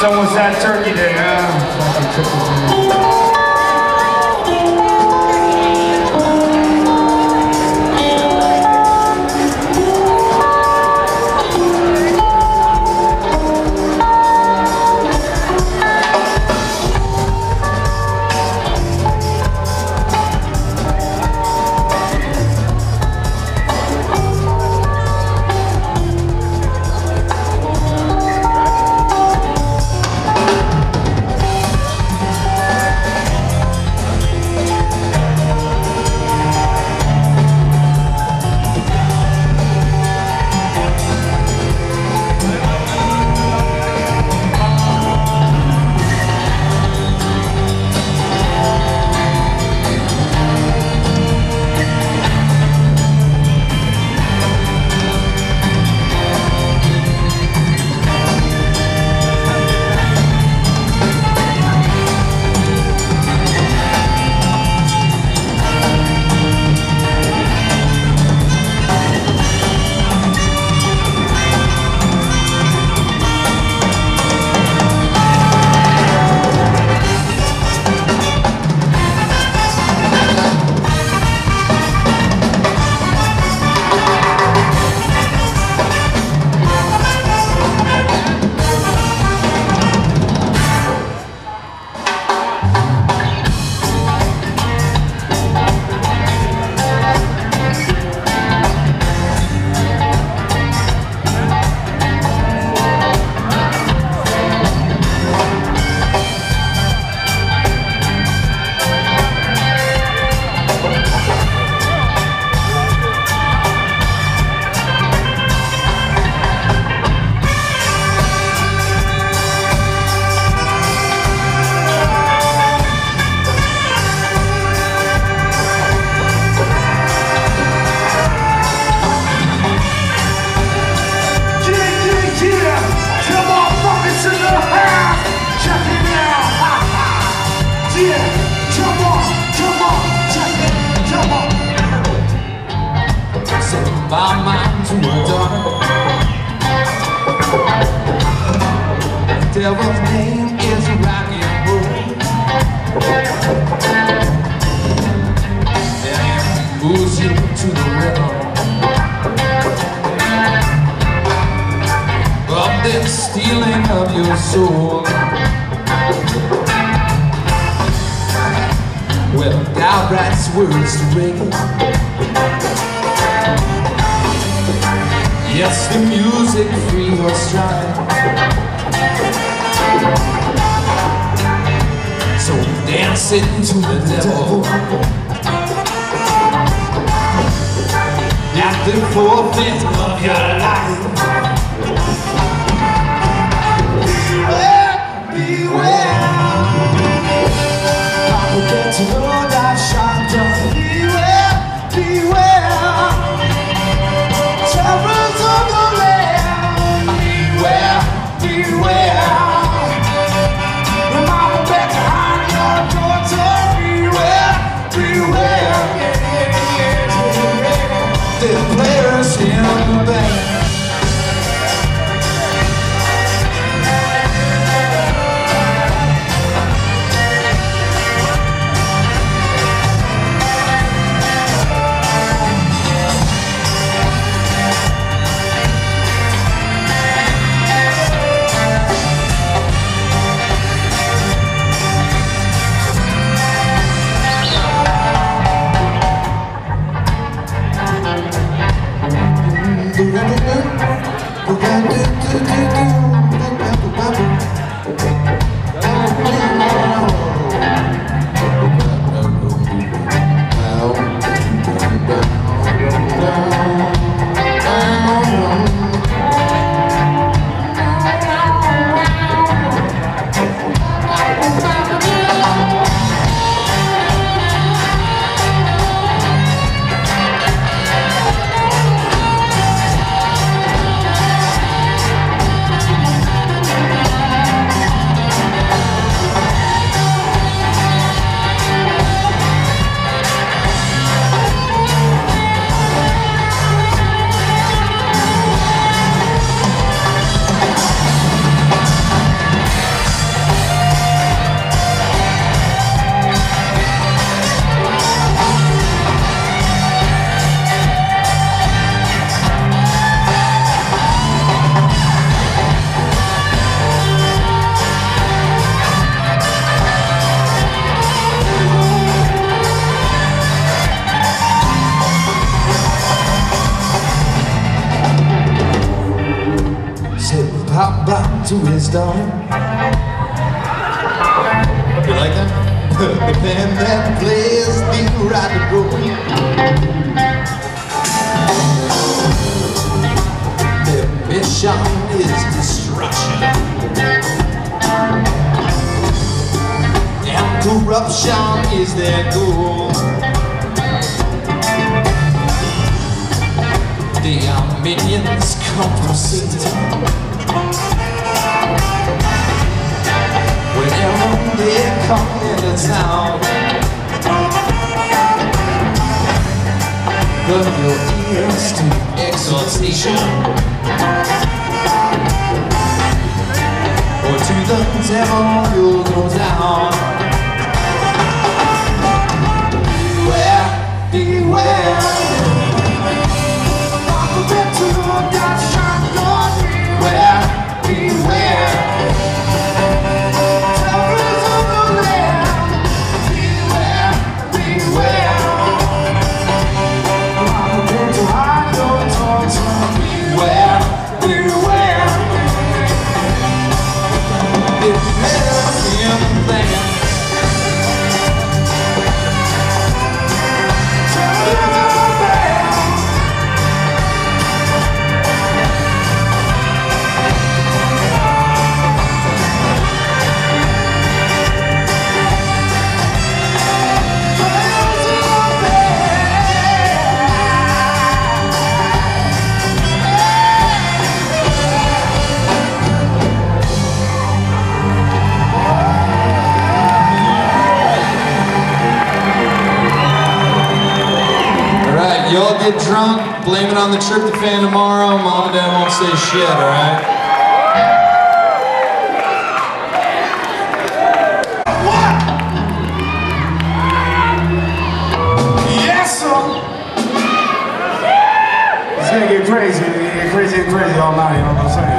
It's almost that turkey day. Yeah. devil's name is rock and roll. Moves you to the rhythm of the stealing of your soul. Well, words to ring. Yes, the music free your stride. So dance into the devil. At the forefront of your life. Beware, beware I'll get to know players in the do do do daughter. You like that? the band that plays the ride the broken. Their mission is destruction. And corruption is their goal. The Armenians come from Satan. They come into town, Put your ears to exaltation. Or to the devil you'll go down. Get drunk, blame it on the tryptophan tomorrow, mom and dad won't say shit, alright? Yes. It's gonna get crazy. Crazy and crazy all night. You know what I'm saying?